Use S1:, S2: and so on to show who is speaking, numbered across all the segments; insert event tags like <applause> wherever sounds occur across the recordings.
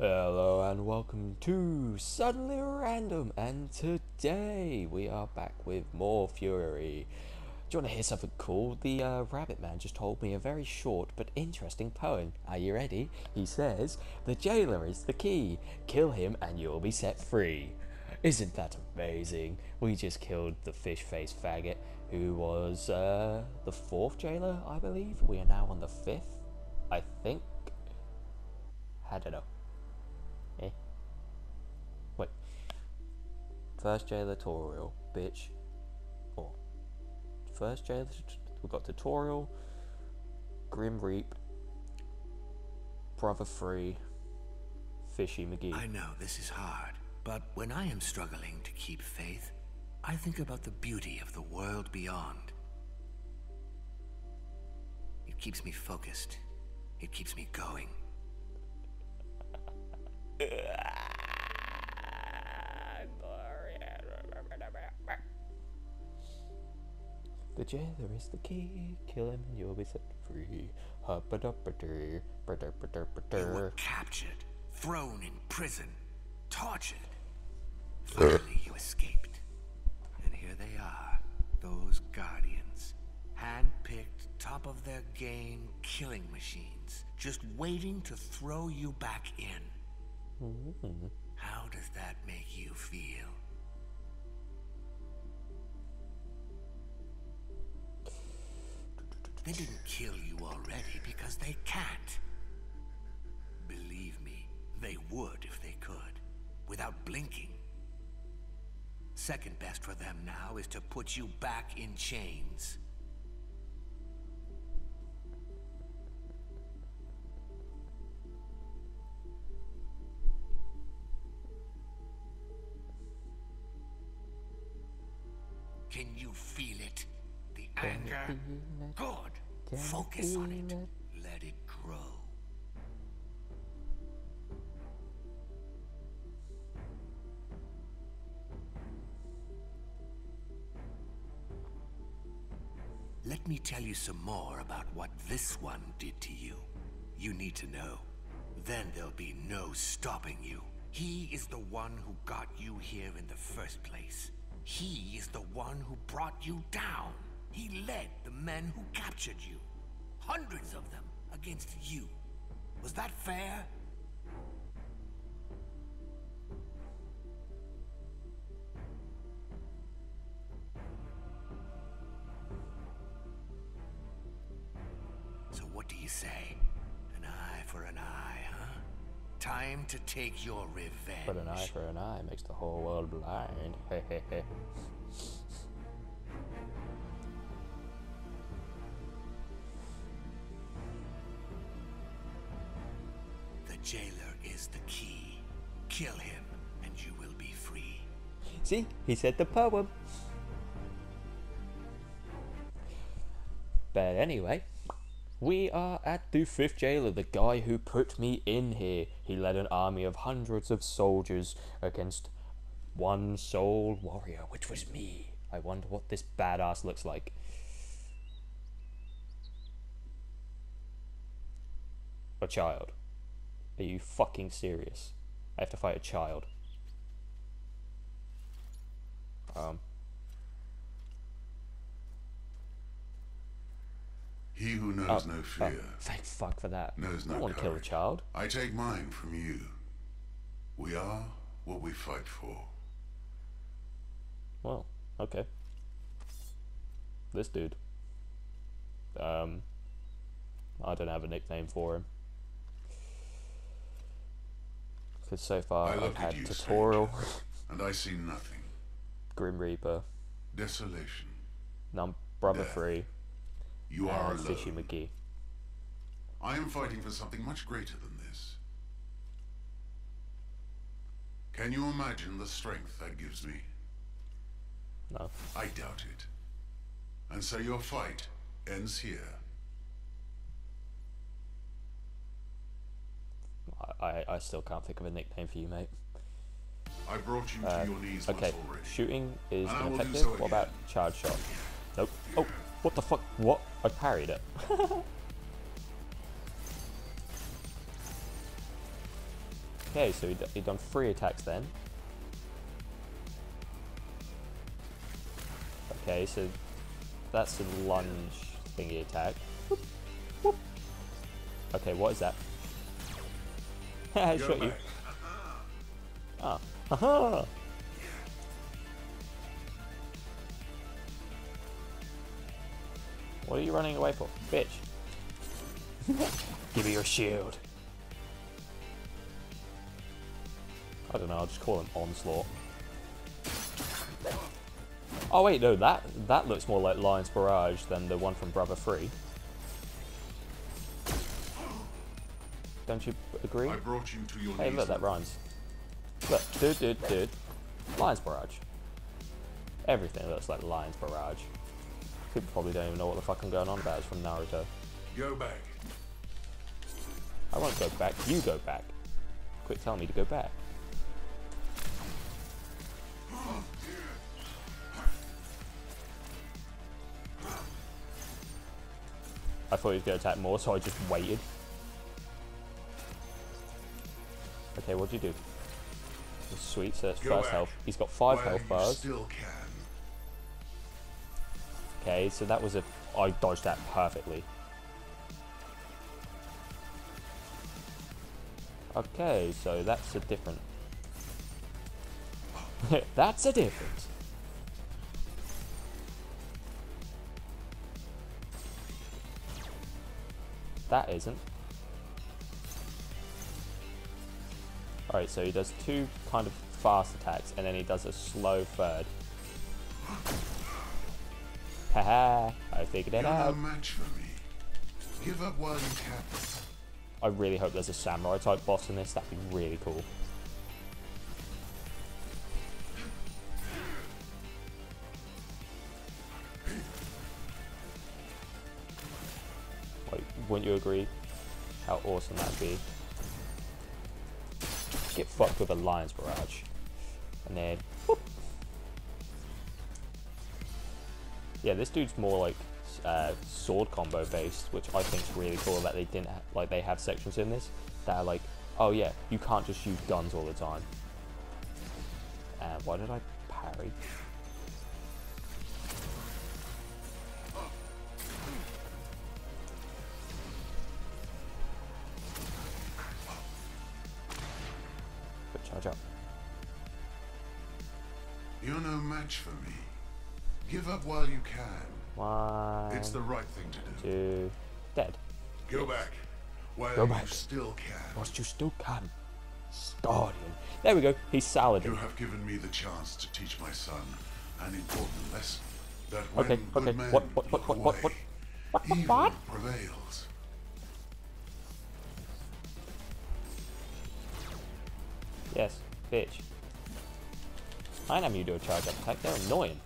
S1: Hello and welcome to Suddenly Random, and today we are back with more Furi. Do you want to hear something cool? The uh, Rabbit Man just told me a very short but interesting poem. Are you ready? He says, The jailer is the key. Kill him and you'll be set free. Isn't that amazing? We just killed the fish face faggot, who was uh, the fourth jailer, I believe. We are now on the fifth, I think. I don't know. First jailer tutorial, bitch. Or first jailer. We've got tutorial, Grim Reap, Brother Free, Fishy McGee.
S2: I know this is hard, but when I am struggling to keep faith, I think about the beauty of the world beyond. It keeps me focused. It keeps me going. <laughs>
S1: jailer is the key. Kill him and you'll be set free. Hubba-dubba-doo,
S2: You
S1: ba-da-ba-da-ba-da.
S2: were captured, thrown in prison, tortured. Uh. Finally, you escaped. And here they are, those guardians. Hand-picked, top of their game killing machines, just waiting to throw you back in. Hmm. How does that make you feel? They didn't kill you already because they can't. Believe me, they would if they could, without blinking. Second best for them now is to put you back in chains. Let me tell you some more about what this one did to you. You need to know. Then there'll be no stopping you. He is the one who got you here in the first place. He is the one who brought you down. He led the men who captured you. Hundreds of them against you. Was that fair? What do you say? An eye for an eye, huh? Time to take your revenge.
S1: But an eye for an eye makes the whole world blind. <laughs>
S2: The jailer is the key. Kill him, and you will be free.
S1: See, he said the poem. But anyway, we are at the fifth jailer, the guy who put me in here. He led an army of hundreds of soldiers against one sole warrior, which was me. I wonder what this badass looks like. A child. Are you fucking serious? I have to fight a child. Um,
S3: He who knows no
S1: oh,
S3: fear
S1: thank fuck for that.
S3: knows no
S1: don't want to kill a child.
S3: I take mine from you. We are what we fight for.
S1: Well, okay. This dude. Um, I don't have a nickname for him. Because so far
S3: I
S1: I've had
S3: you,
S1: tutorial,
S3: and I see nothing. <laughs>
S1: Grim Reaper,
S3: Desolation.
S1: Num Brother
S3: Death.
S1: Free,
S3: You are
S1: and
S3: alone.
S1: Fishy McGee.
S3: I am fighting for something much greater than this. Can you imagine the strength that gives me?
S1: No.
S3: I doubt it. And so your fight ends here.
S1: I, I, still can't think of a nickname for you, mate.
S3: I brought you to your knees
S1: Uh, Okay, shooting is
S3: And I will do
S1: ineffective.
S3: so
S1: what about charge shot? Nope. Oh, what the fuck? What? I parried it. <laughs> Okay, so he, he done three attacks then. Okay, so that's a lunge thingy attack. Whoop, whoop. Okay, what is that? <laughs> I shot you. Ah. Haha! <laughs> What are you running away for? Bitch. <laughs> Give me your shield. I don't know, I'll just call him Onslaught. Oh wait, no, that that looks more like Lion's Barrage than the one from Brother 3. Don't you agree?
S3: I brought you to your
S1: Hey, look, that rhymes. Look, dude, dude, dude. Lion's Barrage. Everything looks like Lion's Barrage. People probably don't even know what the fuck I'm going on about. It's from Naruto.
S3: Go back.
S1: I won't go back. You go back. Quit telling me to go back. I thought he was going to attack more, so I just waited. Okay, what'd you do? Sweet, so that's
S3: Go
S1: first
S3: back.
S1: health. He's got five
S3: While
S1: health bars.
S3: still can.
S1: Okay, so that was a. I dodged that perfectly. Okay, so that's a different. <laughs> that's a difference. That isn't. Alright, so he does two kind of fast attacks and then he does a slow third. Haha, <laughs> I figured it
S3: You're no
S1: out.
S3: match for me. Give up you.
S1: I really hope there's a samurai type boss in this, that'd be really cool. Like, wouldn't you agree? How awesome that'd be. Get fucked with a lion's barrage. And then Yeah, this dude's more like uh, sword combo based, which I think is really cool that they didn't like they have sections in this that are like, oh yeah, you can't just use guns all the time. And why did I parry? Charge up.
S3: You're no match for me. Give up while you can.
S1: One,
S3: It's the right thing to do.
S1: two, dead.
S3: Go back. While
S1: Go
S3: you
S1: back.
S3: still can.
S1: Whilst you still can. Guardian. There we go. He's salad.
S3: You
S1: Saladin.
S3: have given me the chance to teach my son an important lesson. That when
S1: Okay, okay.
S3: men
S1: What, what, what, what, what, what? What, what,
S3: evil
S1: what?
S3: prevails.
S1: Yes, bitch. I am you do a charge up attack. They're annoying.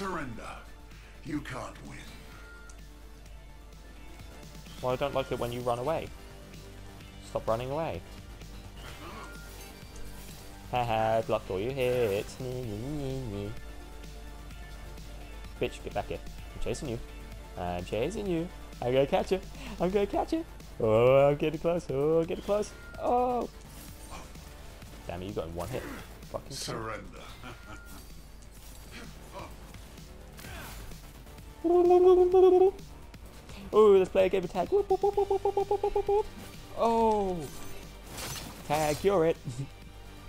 S3: Surrender. You can't win.
S1: Well, I don't like it when you run away. Stop running away. Haha, blocked all your hits. Nee, nee, nee, nee. Bitch, get back here. I'm chasing you. I'm chasing you. I'm gonna catch you. I'm gonna catch you. Oh, I'm getting close. Oh, I'm getting close. Oh. Damn it, you got one hit. Fucking
S3: Surrender. <laughs>
S1: oh, let's play a game of tag. Oh. Tag, you're it.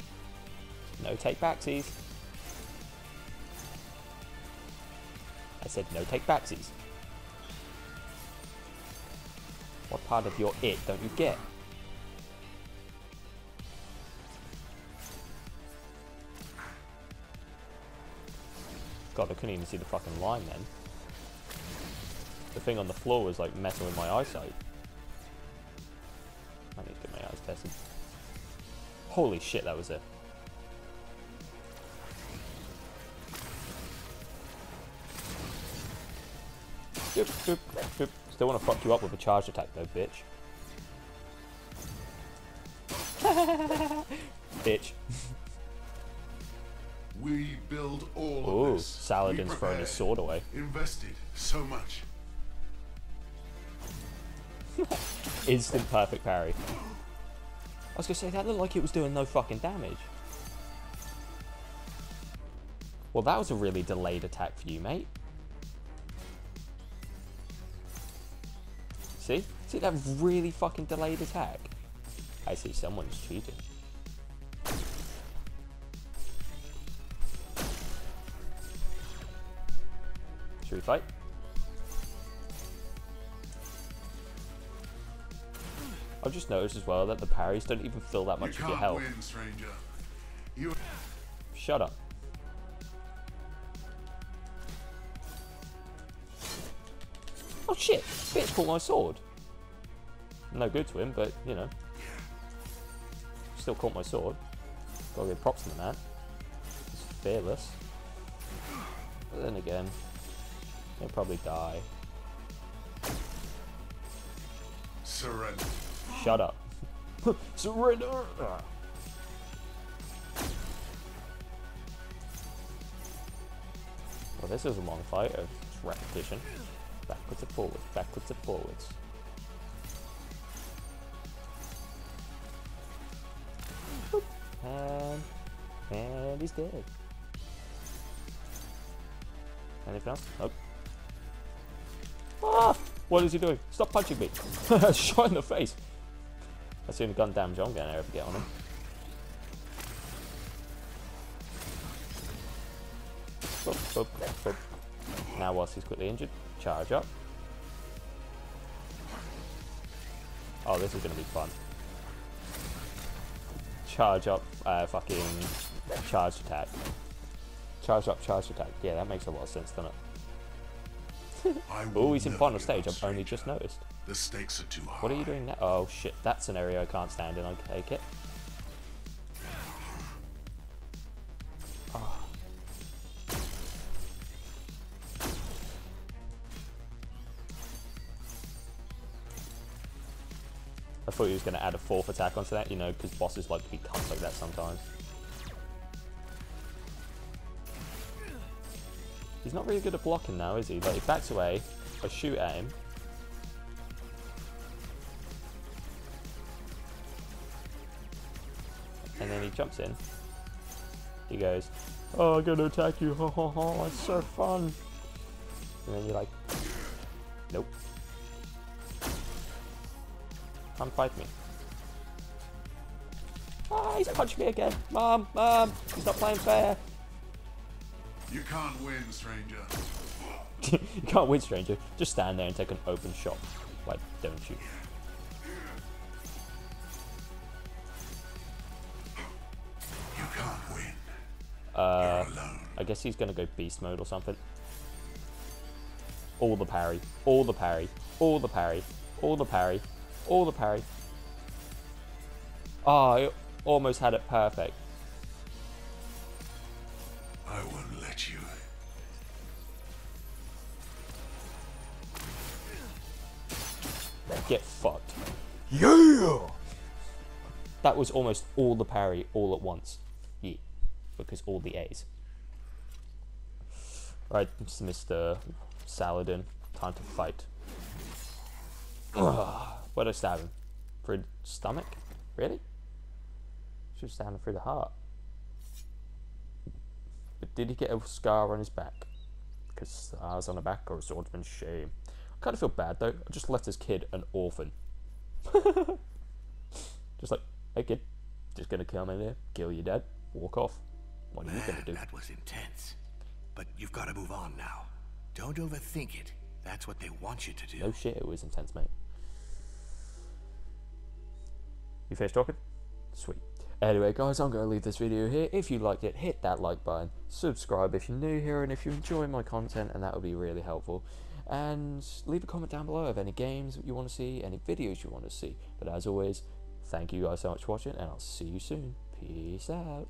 S1: <laughs> no take backsies. I said no take backsies. What part of your it don't you get? God, I couldn't even see the fucking line then. The thing on the floor was like messing with my eyesight. I need to get my eyes tested. Holy shit, that was it. Still want to fuck you up with a charged attack though, bitch. <laughs> bitch.
S3: We build all
S1: Ooh. Ooh,
S3: us.
S1: Saladin's
S3: We
S1: throwing his sword away.
S3: Invested so much. <laughs>
S1: Instant perfect parry. I was gonna say that looked like it was doing no fucking damage. Well, that was a really delayed attack for you, mate. See? See that really fucking delayed attack? I see someone's cheating. Should we fight? I've just noticed as well that the parries don't even fill that much
S3: you
S1: of your health.
S3: win, stranger. You
S1: Shut up. Oh shit! Bitch pulled my sword. No good to him, but you know. Still caught my sword. Gotta give props to the man. He's fearless. But then again, he'll probably die.
S3: surrender.
S1: Shut up. <laughs> Surrender! Well, this is a long fight of repetition. Backwards and forwards, backwards and forwards. And, and he's dead. Anything else? Nope. Ah! What is he doing? Stop punching me! <laughs> Shot in the face! That's the only gun damage I'm gonna ever get on him. Boop, boop, boop. Now, whilst he's quickly injured, charge up. Oh, this is gonna be fun. Charge up, uh, fucking charge attack. Charge up, charge attack. Yeah, that makes a lot of sense, doesn't it? <laughs> Oh, he's in final stage. I've only just noticed.
S3: The stakes are too high.
S1: What are you doing now? Oh shit, that scenario I can't stand in. I take it. He was going to add a fourth attack onto that, you know, because bosses like to be cunts like that sometimes. He's not really good at blocking now, is he? Like, he backs away, I shoot at him, and then he jumps in. He goes, "Oh, I'm gonna attack you! Ha ha ha! It's so fun!" And then you're like, "Nope, come fight me!" Ah, he's punched me again, Mom, Mom! He's not playing fair.
S3: You can't win, stranger. <laughs>
S1: you can't win, stranger. Just stand there and take an open shot. Why don't you?
S3: You can't win.
S1: Uh,
S3: alone.
S1: I guess he's gonna go beast mode or something. All the parry, all the parry, all the parry, all the parry, all the parry. Ah, I almost had it perfect.
S3: I won't let you.
S1: Get fucked. Yeah! That was almost all the parry all at once. Yeah. Because all the A's. Right, Mr. Saladin. Time to fight. Ugh. Where'd I stab him? Through the stomach? Really? Should stabbed him through the heart. But did he get a scar on his back? Because scars on the back are a swordsman's shame. I kind of feel bad though. I just left this kid an orphan. <laughs> just like, hey kid, just gonna come in here, kill your dad, walk off. What are you gonna
S2: Man,
S1: do?
S2: that was intense. But you've got to move on now. Don't overthink it. That's what they want you to do.
S1: No shit, it was intense, mate. You finished talking? Sweet. Anyway, guys, I'm going to leave this video here. If you liked it, hit that like button. Subscribe if you're new here and if you enjoy my content, and that would be really helpful. And leave a comment down below of any games you want to see, any videos you want to see. But as always, thank you guys so much for watching, and I'll see you soon. Peace out.